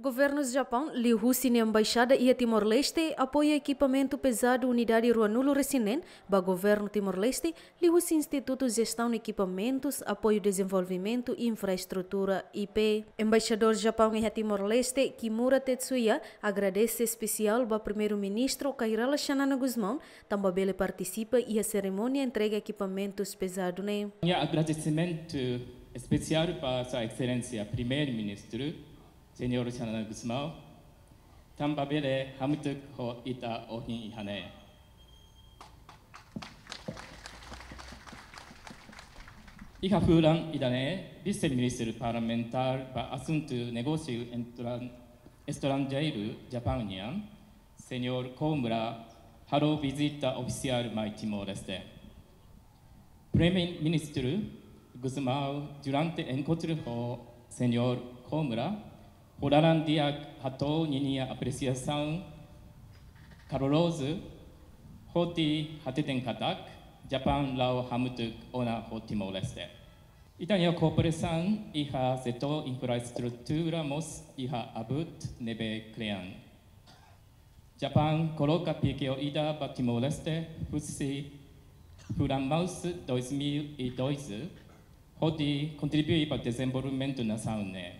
Governo do Japão, Liu Husi na embaixada e a Timor-Leste apoia equipamento pesado Unidade Ruanulo Resinen, ba Governo Timor-Leste, Liu Husi Instituto Gestão de Equipamentos, Apoio Desenvolvimento e Infraestrutura IP. Embaixador do Japão em Timor-Leste, Kimura Tetsuya, agradece especial ba Primeiro-Ministro Kairala Shanana Guzmão, também ele participa e a cerimônia entrega equipamentos pesados. Né? Agradecimento especial para Sua Excelência Primeiro-Ministro Senhor Xanana Gusmao, tambabele hamutuk ho ita ohin ihane. Iha fulan idane, vice-ministro parlamentar para assunto negócio estrangeiro Japanian, Senhor Komura, hará visita oficial mai Timor-Leste. Primeiro-ministro Guzmão, durante encontro com Senhor Komura, Oraran dia hato ninia apreciação Caroloso hoti hateten katak Japan lau hamutuk ona Hoti Moleste. Itania cooperação iha seto infraestrutura mos iha abut nebe crean. Japan coloca piqueo ida pati moleste, fusi Furan Maus 2002 hoti contribui para desenvolvimento nacional.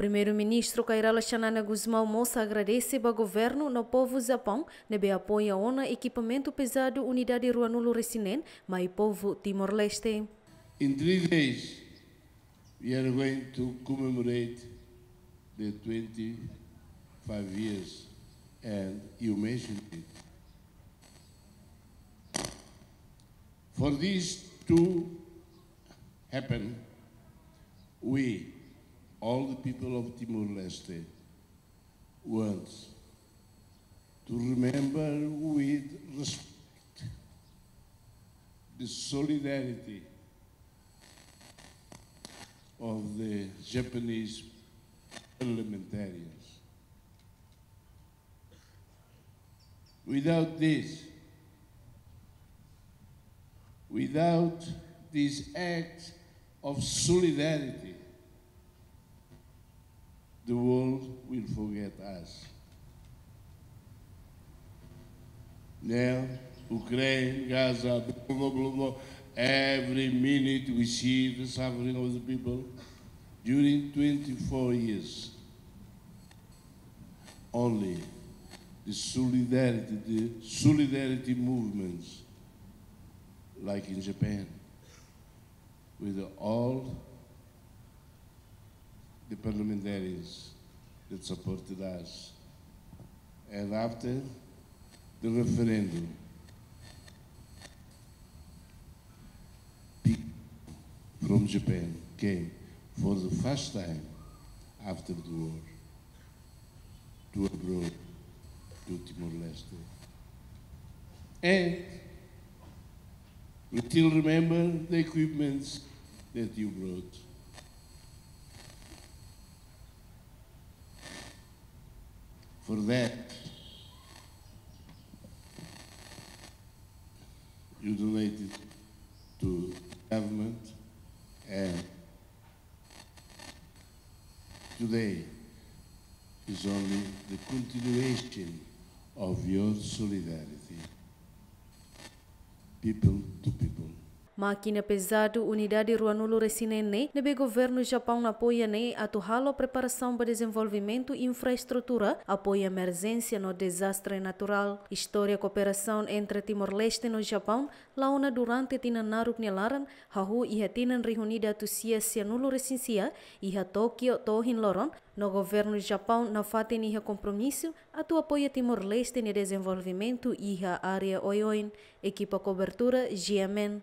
Primeiro-Ministro Kairala Xanana Guzmão Moça agradece ao governo no povo Japão, nebe apoia ona equipamento pesado Unidade Ruanulo Resinen, mas povo Timor-Leste. In three days, we are going to commemorate the 25 years, and you mentioned it. For this to happen, we all the people of Timor-Leste want to remember with respect the solidarity of the Japanese parliamentarians. Without this, without this act of solidarity, the world will forget us. Now, Ukraine, Gaza, blah, blah, blah, blah. Every minute we see the suffering of the people during 24 years. Only the solidarity, the solidarity movements, like in Japan, with all the parliamentarians that supported us. And after the referendum, people from Japan came for the first time after the war to abroad to Timor-Leste. And we still remember the equipments that you brought. For that, you donated to government and today is only the continuation of your solidarity, people to people. Máquina pesado Unidade Ruanulo Resinene, nebe governo Japão apoia ne atuhalo preparação para desenvolvimento e infraestrutura, apoia emergência no desastre natural. História cooperação entre Timor-Leste no Japão, launa durante tina naruk nelaran, hahu iha tinan reunida tusia sianulo resinsia, iha Tokyo tohin loron, no governo Japão na faten iha compromisso, atu apoia Timor-Leste no desenvolvimento iha área oioin, equipa cobertura GMN.